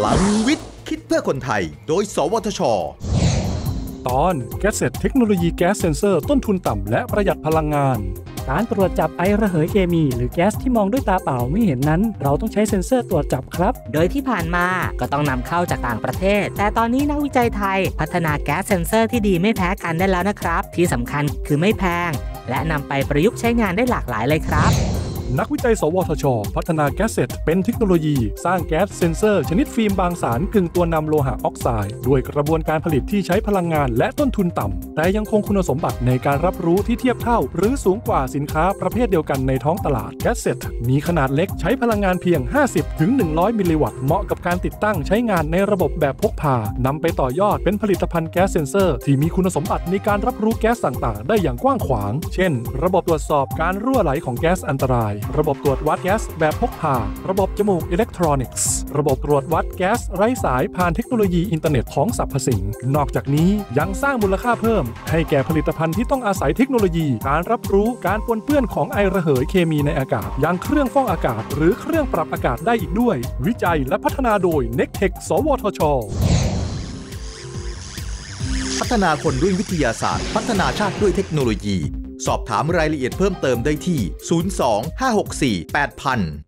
พลังวิทย์ คิดเพื่อคนไทย โดย สวทช ตอน GASSET เทคโนโลยีแก๊สเซนเซอร์ต้นทุนต่ำและประหยัดพลังงาน การตรวจจับไอระเหยเคมี หรือแก๊สที่มองด้วยตาเปล่าไม่เห็นนั้น เราต้องใช้เซ็นเซอร์ตรวจจับครับ โดยที่ผ่านมาก็ต้องนำเข้าจากต่างประเทศ แต่ตอนนี้นักวิจัยไทย พัฒนาแก๊สเซนเซอร์ที่ดีไม่แพ้กันได้แล้วนะครับ ที่สำคัญคือไม่แพง และนำไปประยุกต์ใช้งานได้หลากหลายเลยครับ นักวิจัย สวทช พัฒนา GASSET เป็นเทคโนโลยี สร้างแก๊สเซนเซอร์ ชนิดฟิล์มบางสารกึ่งตัวนำโลหะออกไซด์ด้วยกระบวนการผลิตที่ใช้พลังงานและต้นทุนต่ำ แต่ยังคงคุณสมบัติในการรับรู้ที่เทียบเท่า หรือสูงกว่าสินค้าประเภทเดียวกันในท้องตลาด GASSET มีขนาดเล็กใช้พลังงานเพียง 50-100 มิลลิวัตต์เหมาะกับการติดตั้งใช้งานในระบบแบบพกพานำไปต่อยอดเป็นผลิตภัณฑ์แก๊สเซนเซอร์ ที่มีคุณสมบัติในการรับรู้แก๊สต่างๆ ได้อย่างกว้างขวาง เช่น ระบบตรวจสอบการรั่วไหลของแก๊สอันตรายระบบตรวจวัดแก๊สแบบพกพา ระบบจมูกอิเล็กทรอนิกส์ ระบบตรวจวัดแก๊สไร้สายผ่านเทคโนโลยีอินเทอร์เน็ตของสรรพสิ่ง นอกจากนี้ยังสร้างมูลค่าเพิ่ม ให้แก่ผลิตภัณฑ์ที่ต้องอาศัยเทคโนโลยี การรับรู้การปนเปื้อนของไอระเหยเคมีในอากาศอย่างเครื่องฟอกอากาศ หรือเครื่องปรับอากาศได้อีกด้วย วิจัยและพัฒนาโดย n e c t e c h สวทช พัฒนาคนด้วยวิทยาศาสตร์ พัฒนาชาติด้วยเทคโนโลยี สอบถามรายละเอียดเพิ่มเติมได้ที่ 02 564 8000